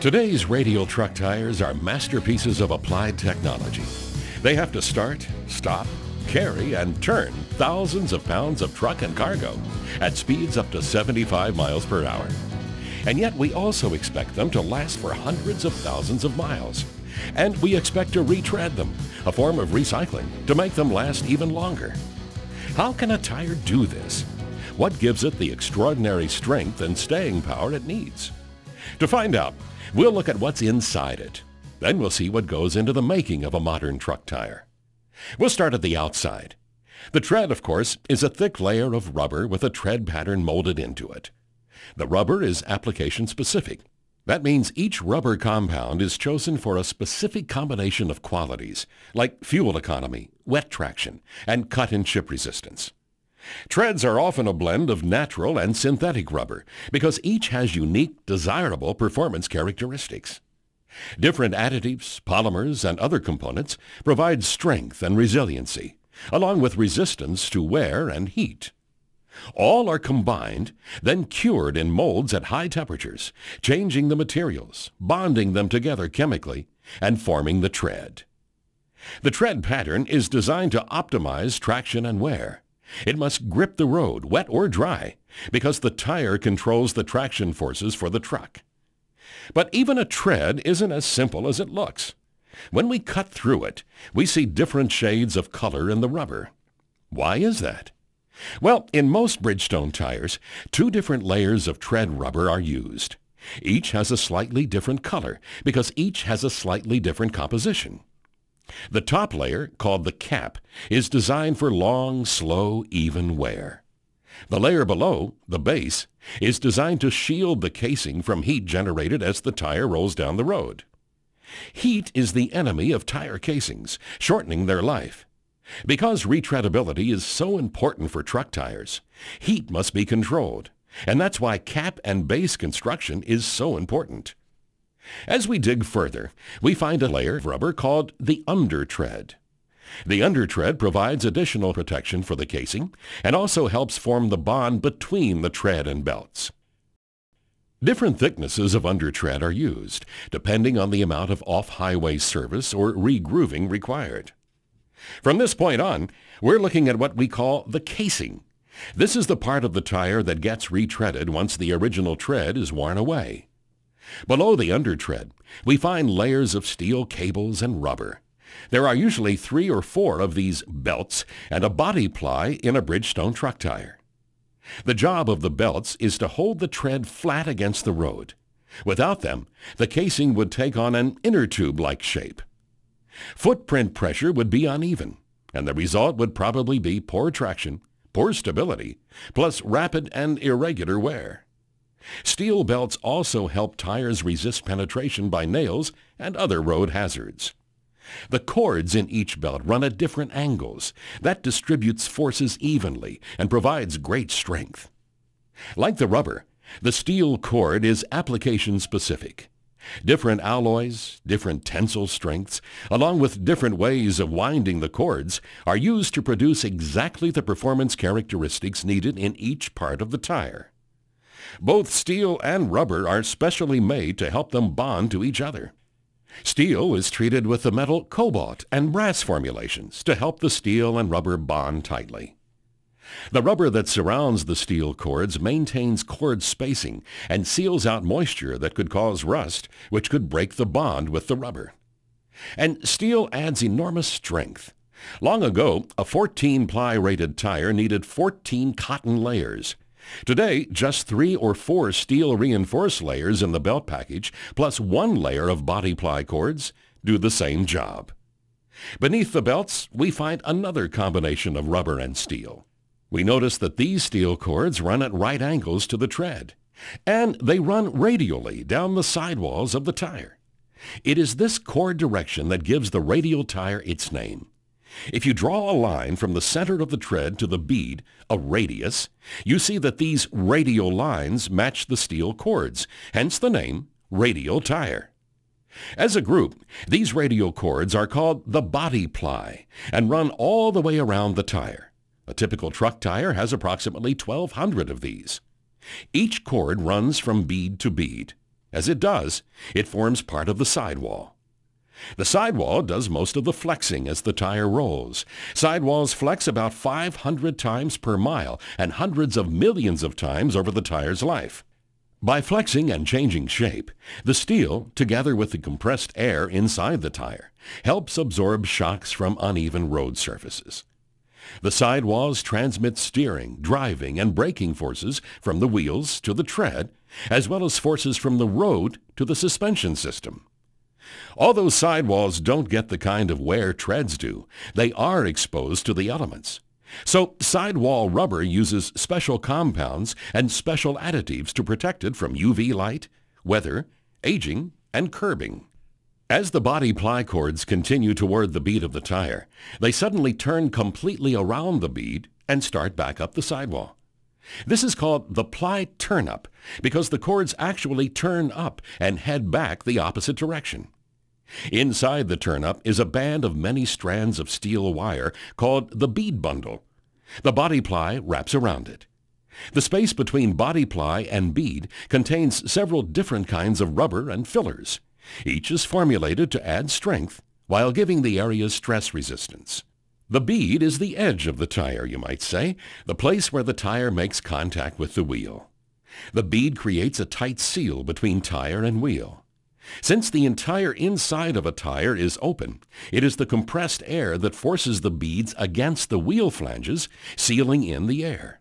Today's radial truck tires are masterpieces of applied technology. They have to start, stop, carry, and turn thousands of pounds of truck and cargo at speeds up to 75 miles per hour. And yet we also expect them to last for hundreds of thousands of miles. And we expect to retread them, a form of recycling, to make them last even longer. How can a tire do this? What gives it the extraordinary strength and staying power it needs? To find out, we'll look at what's inside it. Then we'll see what goes into the making of a modern truck tire. We'll start at the outside. The tread, of course, is a thick layer of rubber with a tread pattern molded into it. The rubber is application specific. That means each rubber compound is chosen for a specific combination of qualities, like fuel economy, wet traction, and cut and chip resistance. Treads are often a blend of natural and synthetic rubber because each has unique, desirable performance characteristics. Different additives, polymers, and other components provide strength and resiliency, along with resistance to wear and heat. All are combined, then cured in molds at high temperatures, changing the materials, bonding them together chemically, and forming the tread. The tread pattern is designed to optimize traction and wear. It must grip the road, wet or dry, because the tire controls the traction forces for the truck. But even a tread isn't as simple as it looks. When we cut through it, we see different shades of color in the rubber. Why is that? Well, in most Bridgestone tires, two different layers of tread rubber are used. Each has a slightly different color because each has a slightly different composition. The top layer, called the cap, is designed for long, slow, even wear. The layer below, the base, is designed to shield the casing from heat generated as the tire rolls down the road. Heat is the enemy of tire casings, shortening their life. Because retreadability is so important for truck tires, heat must be controlled, and that's why cap and base construction is so important. As we dig further, we find a layer of rubber called the undertread. The undertread provides additional protection for the casing and also helps form the bond between the tread and belts. Different thicknesses of undertread are used, depending on the amount of off-highway service or regrooving required. From this point on, we're looking at what we call the casing. This is the part of the tire that gets retreaded once the original tread is worn away. Below the undertread, we find layers of steel cables and rubber. There are usually three or four of these belts and a body ply in a Bridgestone truck tire. The job of the belts is to hold the tread flat against the road. Without them, the casing would take on an inner tube-like shape. Footprint pressure would be uneven, and the result would probably be poor traction, poor stability, plus rapid and irregular wear. Steel belts also help tires resist penetration by nails and other road hazards. The cords in each belt run at different angles. That distributes forces evenly and provides great strength. Like the rubber, the steel cord is application specific. Different alloys, different tensile strengths, along with different ways of winding the cords, are used to produce exactly the performance characteristics needed in each part of the tire. Both steel and rubber are specially made to help them bond to each other. Steel is treated with the metal cobalt and brass formulations to help the steel and rubber bond tightly. The rubber that surrounds the steel cords maintains cord spacing and seals out moisture that could cause rust, which could break the bond with the rubber. And steel adds enormous strength. Long ago, a 14-ply rated tire needed 14 cotton layers. Today, just three or four steel reinforced layers in the belt package, plus one layer of body ply cords, do the same job. Beneath the belts, we find another combination of rubber and steel. We notice that these steel cords run at right angles to the tread, and they run radially down the sidewalls of the tire. It is this cord direction that gives the radial tire its name. If you draw a line from the center of the tread to the bead, a radius, you see that these radial lines match the steel cords, hence the name radial tire. As a group, these radial cords are called the body ply and run all the way around the tire. A typical truck tire has approximately 1,200 of these. Each cord runs from bead to bead. As it does, it forms part of the sidewall. The sidewall does most of the flexing as the tire rolls. Sidewalls flex about 500 times per mile and hundreds of millions of times over the tire's life. By flexing and changing shape, the steel, together with the compressed air inside the tire, helps absorb shocks from uneven road surfaces. The sidewalls transmit steering, driving, and braking forces from the wheels to the tread, as well as forces from the road to the suspension system. Although sidewalls don't get the kind of wear treads do, they are exposed to the elements. So sidewall rubber uses special compounds and special additives to protect it from UV light, weather, aging, and curbing. As the body ply cords continue toward the bead of the tire, they suddenly turn completely around the bead and start back up the sidewall. This is called the ply turn-up because the cords actually turn up and head back the opposite direction. Inside the turn-up is a band of many strands of steel wire called the bead bundle. The body ply wraps around it. The space between body ply and bead contains several different kinds of rubber and fillers. Each is formulated to add strength while giving the area stress resistance. The bead is the edge of the tire, you might say, the place where the tire makes contact with the wheel. The bead creates a tight seal between tire and wheel. Since the entire inside of a tire is open, it is the compressed air that forces the beads against the wheel flanges, sealing in the air.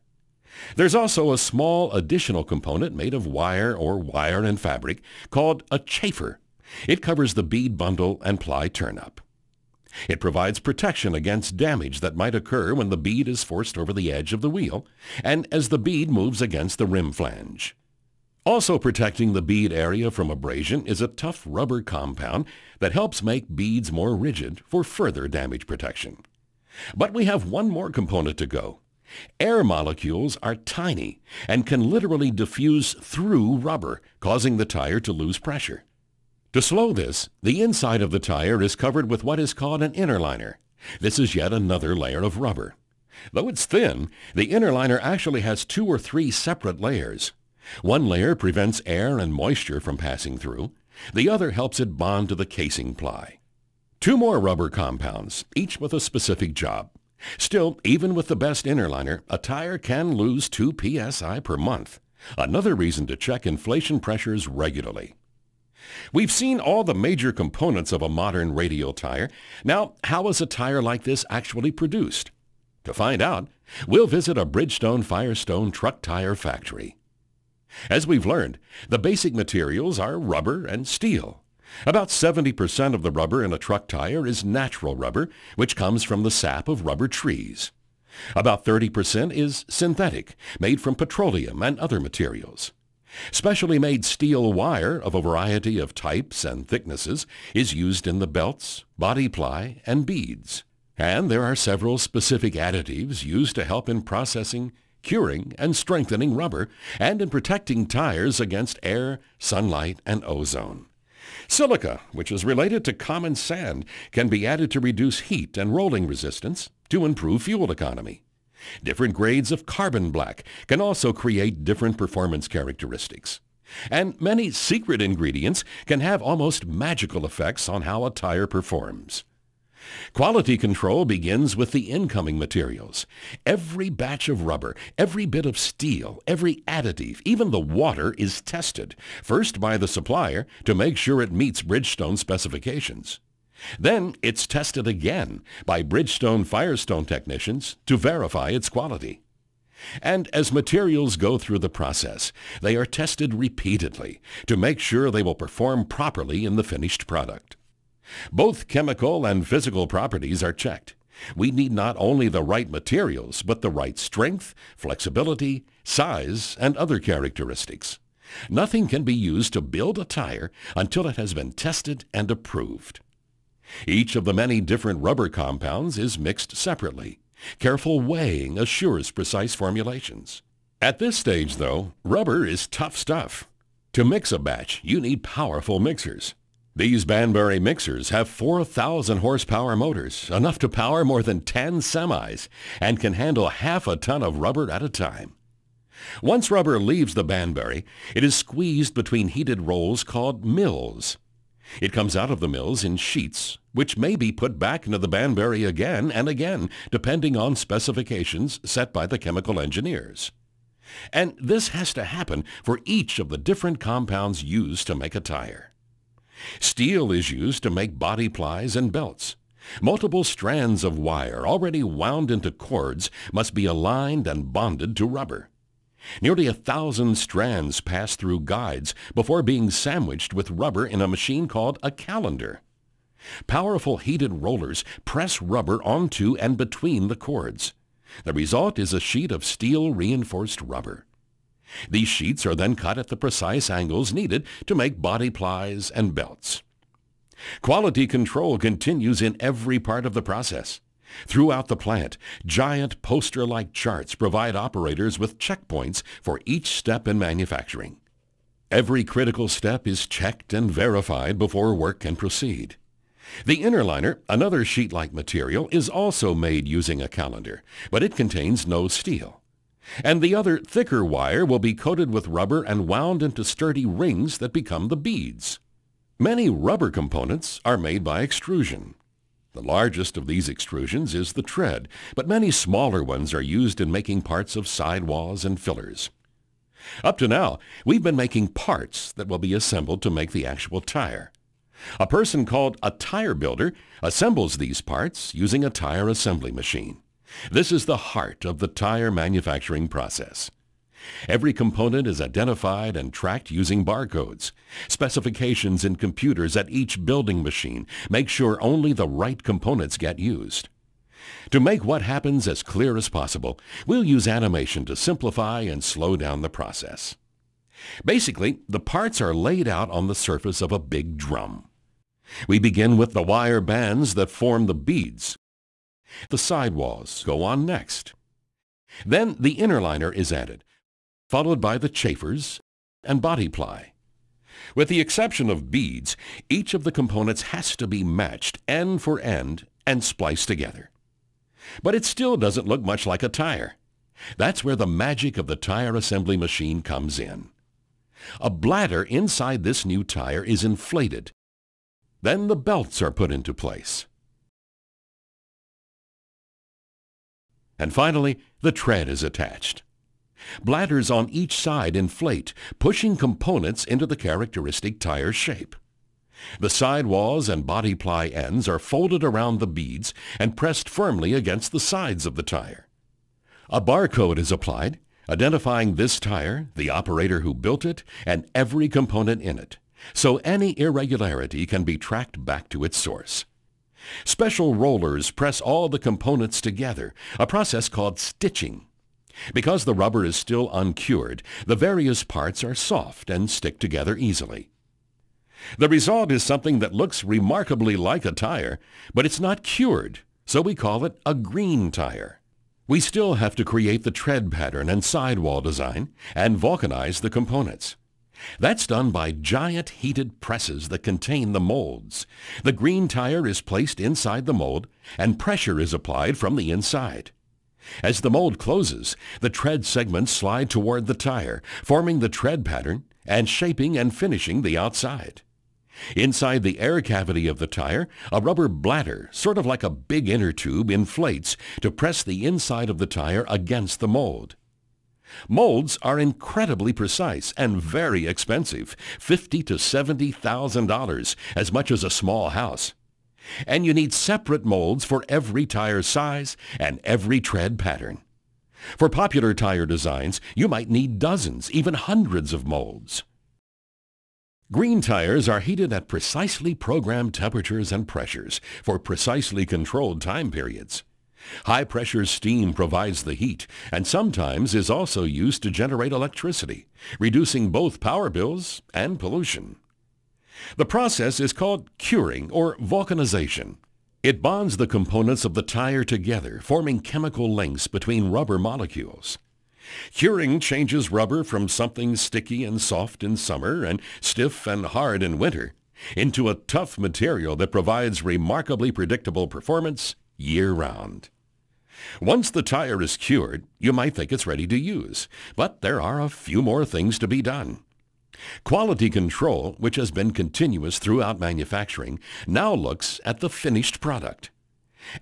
There's also a small additional component made of wire or wire and fabric called a chafer. It covers the bead bundle and ply turn-up. It provides protection against damage that might occur when the bead is forced over the edge of the wheel and as the bead moves against the rim flange. Also protecting the bead area from abrasion is a tough rubber compound that helps make beads more rigid for further damage protection. But we have one more component to go. Air molecules are tiny and can literally diffuse through rubber, causing the tire to lose pressure. To slow this, the inside of the tire is covered with what is called an inner liner. This is yet another layer of rubber. Though it's thin, the inner liner actually has two or three separate layers. One layer prevents air and moisture from passing through. The other helps it bond to the casing ply. Two more rubber compounds, each with a specific job. Still, even with the best inner liner, a tire can lose 2 psi per month. Another reason to check inflation pressures regularly. We've seen all the major components of a modern radial tire. Now, how is a tire like this actually produced? To find out, we'll visit a Bridgestone Firestone truck tire factory. As we've learned, the basic materials are rubber and steel. About 70% of the rubber in a truck tire is natural rubber, which comes from the sap of rubber trees. About 30% is synthetic, made from petroleum and other materials. Specially made steel wire of a variety of types and thicknesses is used in the belts, body ply, and beads. And there are several specific additives used to help in processing curing and strengthening rubber, and in protecting tires against air, sunlight, and ozone. Silica, which is related to common sand, can be added to reduce heat and rolling resistance to improve fuel economy. Different grades of carbon black can also create different performance characteristics. And many secret ingredients can have almost magical effects on how a tire performs. Quality control begins with the incoming materials. Every batch of rubber, every bit of steel, every additive, even the water is tested, first by the supplier to make sure it meets Bridgestone specifications. Then it's tested again by Bridgestone Firestone technicians to verify its quality. And as materials go through the process, they are tested repeatedly to make sure they will perform properly in the finished product. Both chemical and physical properties are checked. We need not only the right materials, but the right strength, flexibility, size, and other characteristics. Nothing can be used to build a tire until it has been tested and approved. Each of the many different rubber compounds is mixed separately. Careful weighing assures precise formulations. At this stage, though, rubber is tough stuff. To mix a batch, you need powerful mixers. These Banbury mixers have 4,000 horsepower motors, enough to power more than 10 semis, and can handle half a ton of rubber at a time. Once rubber leaves the banbury, it is squeezed between heated rolls called mills. It comes out of the mills in sheets, which may be put back into the banbury again and again, depending on specifications set by the chemical engineers. And this has to happen for each of the different compounds used to make a tire. Steel is used to make body plies and belts. Multiple strands of wire already wound into cords must be aligned and bonded to rubber. Nearly a thousand strands pass through guides before being sandwiched with rubber in a machine called a calender. Powerful heated rollers press rubber onto and between the cords. The result is a sheet of steel reinforced rubber. These sheets are then cut at the precise angles needed to make body plies and belts. Quality control continues in every part of the process. Throughout the plant, giant poster-like charts provide operators with checkpoints for each step in manufacturing. Every critical step is checked and verified before work can proceed. The inner liner, another sheet-like material, is also made using a calender, but it contains no steel. And the other, thicker wire will be coated with rubber and wound into sturdy rings that become the beads. Many rubber components are made by extrusion. The largest of these extrusions is the tread, but many smaller ones are used in making parts of sidewalls and fillers. Up to now, we've been making parts that will be assembled to make the actual tire. A person called a tire builder assembles these parts using a tire assembly machine. This is the heart of the tire manufacturing process. Every component is identified and tracked using barcodes. Specifications in computers at each building machine make sure only the right components get used. To make what happens as clear as possible, we'll use animation to simplify and slow down the process. Basically, the parts are laid out on the surface of a big drum. We begin with the wire bands that form the beads. The sidewalls go on next. Then the inner liner is added, followed by the chafers and body ply. With the exception of beads, each of the components has to be matched end for end and spliced together. But it still doesn't look much like a tire. That's where the magic of the tire assembly machine comes in. A bladder inside this new tire is inflated. Then the belts are put into place. And finally, the tread is attached. Bladders on each side inflate, pushing components into the characteristic tire shape. The sidewalls and body ply ends are folded around the beads and pressed firmly against the sides of the tire. A barcode is applied, identifying this tire, the operator who built it, and every component in it, so any irregularity can be tracked back to its source. Special rollers press all the components together, a process called stitching. Because the rubber is still uncured, the various parts are soft and stick together easily. The result is something that looks remarkably like a tire, but it's not cured, so we call it a green tire. We still have to create the tread pattern and sidewall design and vulcanize the components. That's done by giant heated presses that contain the molds. The green tire is placed inside the mold and pressure is applied from the inside. As the mold closes, the tread segments slide toward the tire, forming the tread pattern and shaping and finishing the outside. Inside the air cavity of the tire, a rubber bladder, sort of like a big inner tube, inflates to press the inside of the tire against the mold. Molds are incredibly precise and very expensive, fifty to seventy thousand dollars, as much as a small house. And you need separate molds for every tire size and every tread pattern. For popular tire designs, you might need dozens, even hundreds of molds. Green tires are heated at precisely programmed temperatures and pressures for precisely controlled time periods. High-pressure steam provides the heat and sometimes is also used to generate electricity, reducing both power bills and pollution. The process is called curing or vulcanization. It bonds the components of the tire together, forming chemical links between rubber molecules. Curing changes rubber from something sticky and soft in summer and stiff and hard in winter into a tough material that provides remarkably predictable performance year-round. Once the tire is cured, you might think it's ready to use, but there are a few more things to be done. Quality control, which has been continuous throughout manufacturing, now looks at the finished product.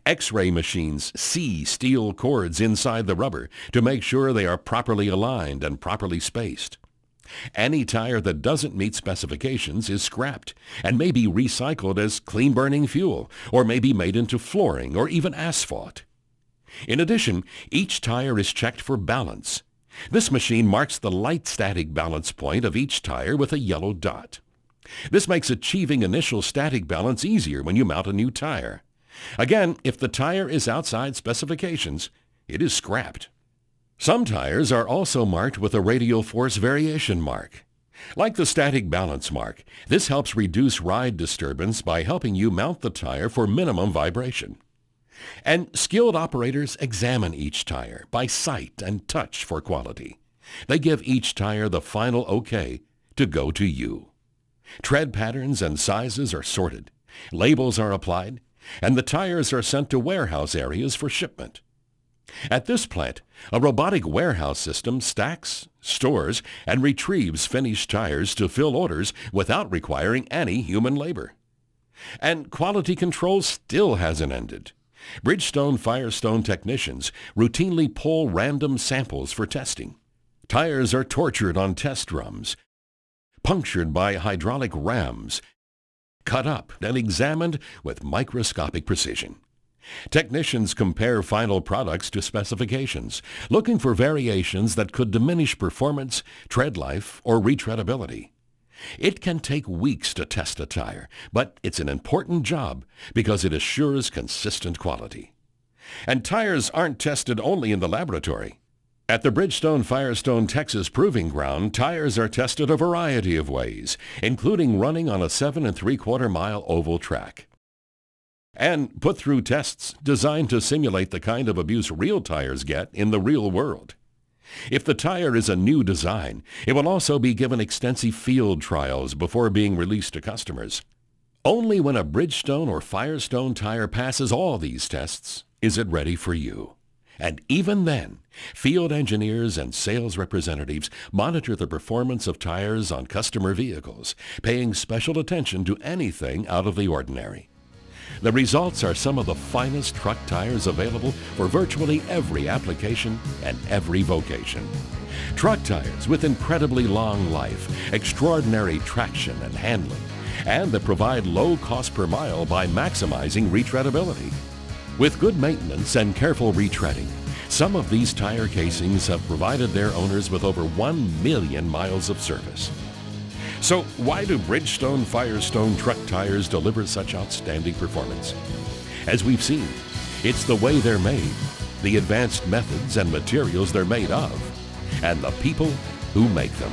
X-ray machines see steel cords inside the rubber to make sure they are properly aligned and properly spaced. Any tire that doesn't meet specifications is scrapped and may be recycled as clean-burning fuel or may be made into flooring or even asphalt. In addition, each tire is checked for balance. This machine marks the light static balance point of each tire with a yellow dot. This makes achieving initial static balance easier when you mount a new tire. Again, if the tire is outside specifications, it is scrapped. Some tires are also marked with a radial force variation mark. Like the static balance mark, this helps reduce ride disturbance by helping you mount the tire for minimum vibration. And skilled operators examine each tire by sight and touch for quality. They give each tire the final okay to go to you. Tread patterns and sizes are sorted, labels are applied, and the tires are sent to warehouse areas for shipment. At this plant, a robotic warehouse system stacks, stores, and retrieves finished tires to fill orders without requiring any human labor. And quality control still hasn't ended. Bridgestone Firestone technicians routinely pull random samples for testing. Tires are tortured on test drums, punctured by hydraulic rams, cut up and examined with microscopic precision. Technicians compare final products to specifications, looking for variations that could diminish performance, tread life, or retreadability. It can take weeks to test a tire, but it's an important job because it assures consistent quality. And tires aren't tested only in the laboratory. At the Bridgestone Firestone Texas Proving Ground, tires are tested a variety of ways, including running on a seven and three-quarter mile oval track and put through tests designed to simulate the kind of abuse real tires get in the real world. If the tire is a new design, it will also be given extensive field trials before being released to customers. Only when a Bridgestone or Firestone tire passes all these tests is it ready for you. And even then, field engineers and sales representatives monitor the performance of tires on customer vehicles, paying special attention to anything out of the ordinary. The results are some of the finest truck tires available for virtually every application and every vocation. Truck tires with incredibly long life, extraordinary traction and handling, and that provide low cost per mile by maximizing retreadability. With good maintenance and careful retreading, some of these tire casings have provided their owners with over 1 million miles of service. So why do Bridgestone Firestone truck tires deliver such outstanding performance? As we've seen, it's the way they're made, the advanced methods and materials they're made of, and the people who make them.